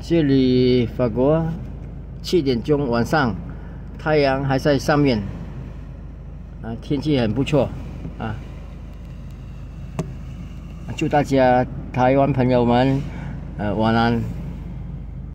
这里法国七点钟晚上，太阳还在上面，啊，天气很不错啊。祝大家台湾朋友们，呃，晚安。